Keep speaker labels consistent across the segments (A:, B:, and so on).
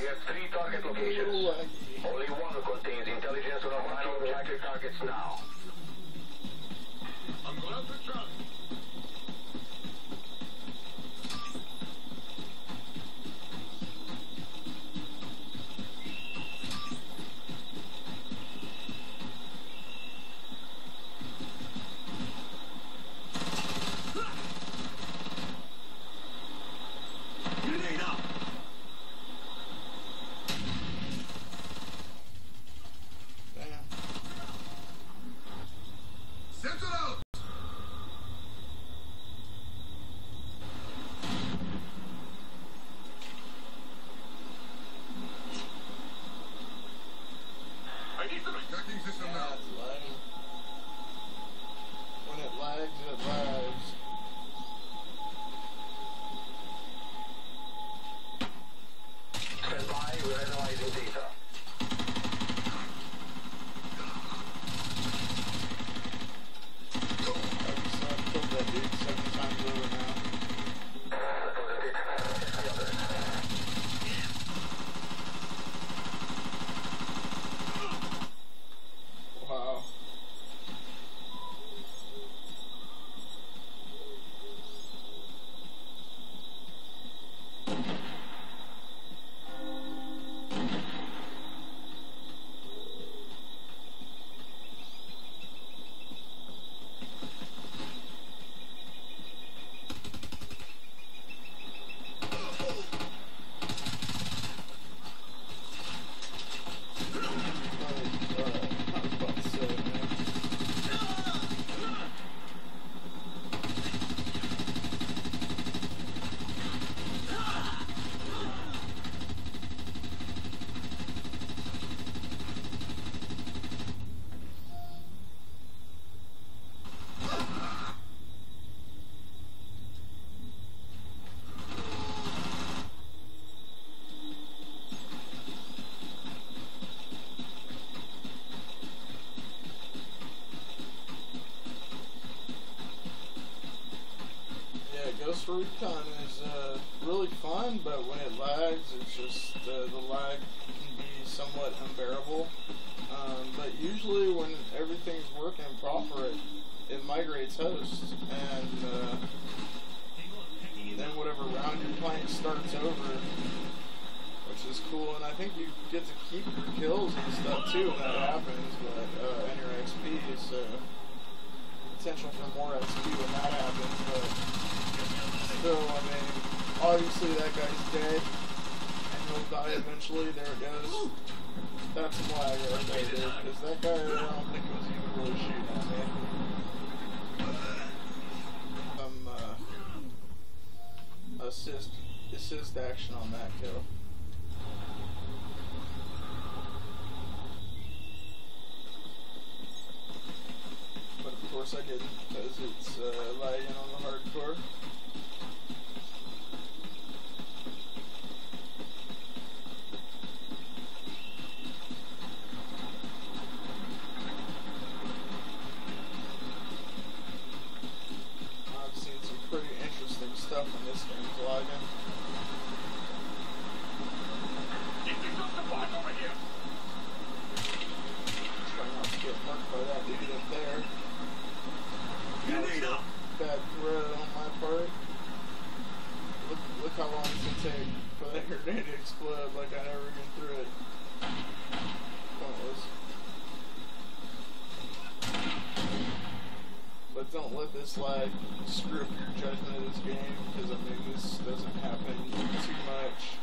A: We have three target locations.
B: Only
A: one contains intelligence on our final target.
B: targets
A: now.
C: We're analyzing data.
B: I just uh, killed that dude seven times over now. Wow. Uh, uh, I was about to say, man. Ghost is uh, really fun, but when it lags, it's just uh, the lag can be somewhat unbearable. Um, but usually, when everything's working proper, it, it migrates hosts, and uh, then whatever round you're playing starts over, which is cool. And I think you get to keep your kills and stuff too when that happens, but uh, and your XP is uh, potential for more XP when that happens, but. So, I mean, obviously that guy's dead, and he'll die eventually. There it goes. That's some lag right there, dude. Because that guy, I don't think was even really shooting at me. Some uh, assist assist action on that kill. But of course I didn't, because it's uh, lagging on the hardcore. I've seen some pretty interesting stuff in this game, Vlogging. Try not to get marked by that dude up there.
A: Grenade
B: Bad throw on my part. Look, look how long it's gonna take for that grenade to explode like I never even threw it. Pointless. But don't let this lag screw up your judgment of this game, because I mean this doesn't happen too much.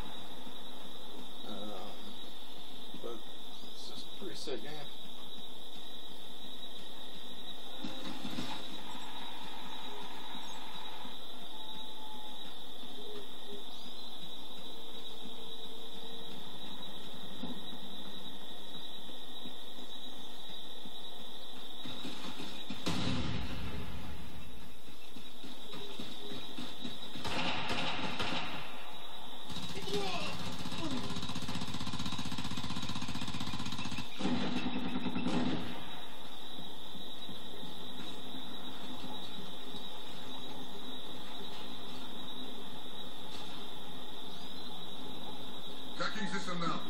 A: Tracking system now.